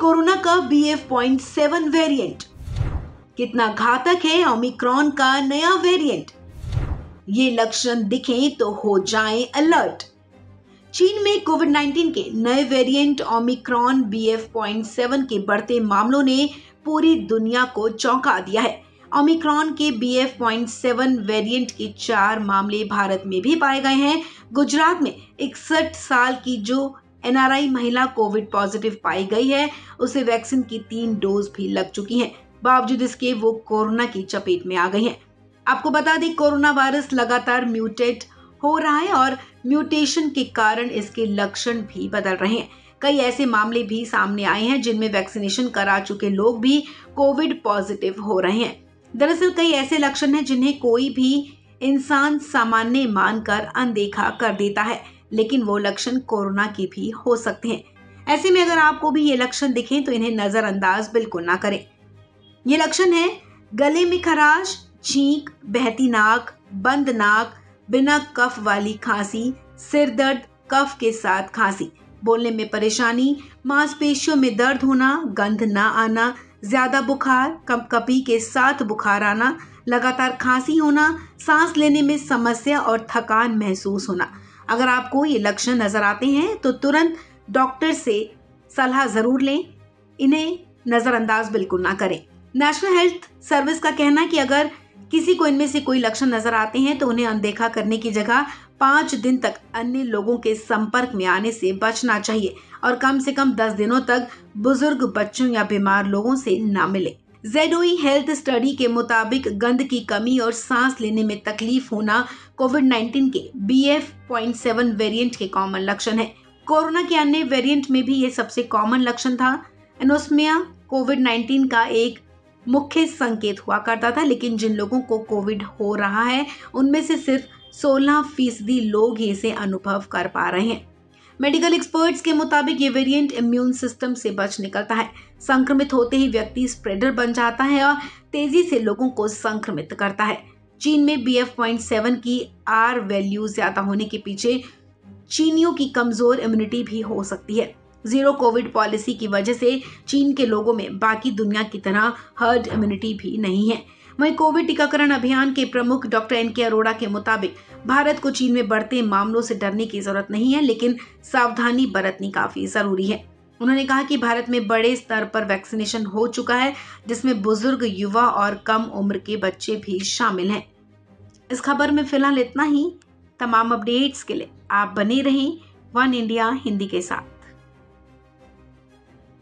Corona का B F point seven variant कितना घातक है ओमिक्रॉन का नया वेरिएंट ये लक्षण दिखें तो हो जाएँ अलर्ट चीन में कोविड 19 के नए variant Omicron B F point seven के बढ़ते मामलों ने पूरी दुनिया को चौंका दिया है। ओमिक्रॉन के B F point seven variant के चार मामले भारत में भी पाए गए हैं। गुजरात में इकसठ साल की जो एनआरआई महिला कोविड पॉजिटिव पाई गई है। उसे वैक्सीन की तीन डोज भी लग चुकी हैं। बावजूद इसके, वो कोरोना की चपेट में आ गई हैं। आपको बता दें, कोरोना वायरस लगातार म्यूटेट हो रहा है और म्यूटेशन के कारण इसके लक्षण भी बदल रहे हैं। कई ऐसे मामले भी सामने आए हैं, जिनमें वैक्सीनेशन करा चुके लोग भी कोविड पॉजिटिव हो रहे हैं। दरअसल कई ऐसे लक्षण हैं जिन्हें कोई भी इंसान सामान्य मानकर अनदेखा कर देता है, लेकिन वो लक्षण कोरोना के भी हो सकते हैं। ऐसे में अगर आपको भी ये लक्षण दिखें तो इन्हें नजरअंदाज बिल्कुल ना करें। ये लक्षण है, गले में खराश छींक बहती नाक, बंद नाक, बिना कफ वाली खांसी, सिर दर्द, कफ के साथ खांसी। बोलने में परेशानी, मांसपेशियों में दर्द होना, गंध ना आना, ज़्यादा बुखार कपकपी के साथ बुखार आना लगातार खांसी होना, सांस लेने में समस्या और थकान महसूस होना। अगर आपको ये लक्षण नज़र आते हैं तो तुरंत डॉक्टर से सलाह ज़रूर लें। इन्हें नजरअंदाज बिल्कुल ना करें। नेशनल हेल्थ सर्विस का कहना कि अगर किसी को इनमें से कोई लक्षण नज़र आते हैं तो उन्हें अनदेखा करने की जगह पाँच दिन तक अन्य लोगों के संपर्क में आने से बचना चाहिए और कम से कम दस दिनों तक बुज़ुर्ग बच्चों या बीमार लोगों से न मिले। जेडोई हेल्थ स्टडी के मुताबिक गंद की कमी और सांस लेने में तकलीफ़ होना कोविड 19 के B F point seven variant के कॉमन लक्षण है। कोरोना के अन्य वेरिएंट में भी ये सबसे कॉमन लक्षण था। एनोस्मिया कोविड 19 का एक मुख्य संकेत हुआ करता था, लेकिन जिन लोगों को कोविड हो रहा है, उनमें से सिर्फ़ 16 फ़ीसदी लोग ही इसे अनुभव कर पा रहे हैं। मेडिकल एक्सपर्ट्स के मुताबिक ये वेरिएंट इम्यून सिस्टम से बच निकलता है। संक्रमित होते ही व्यक्ति स्प्रेडर बन जाता है और तेज़ी से लोगों को संक्रमित करता है। चीन में बी एफ़ पॉइंट सेवन की आर वैल्यू ज़्यादा होने के पीछे चीनियों की कमज़ोर इम्यूनिटी भी हो सकती है। ज़ीरो कोविड पॉलिसी की वजह से चीन के लोगों में बाकी दुनिया की तरह हर्ड इम्यूनिटी भी नहीं है। वहीं कोविड टीकाकरण अभियान के प्रमुख डॉक्टर एन के अरोड़ा के मुताबिक, भारत को चीन में बढ़ते मामलों से डरने की ज़रूरत नहीं है, लेकिन सावधानी बरतनी काफ़ी ज़रूरी है। उन्होंने कहा कि भारत में बड़े स्तर पर वैक्सीनेशन हो चुका है, जिसमें बुज़ुर्ग, युवा और कम उम्र के बच्चे भी शामिल हैं। इस खबर में फ़िलहाल इतना ही। तमाम अपडेट्स के लिए आप बने रहें वन इंडिया हिंदी के साथ।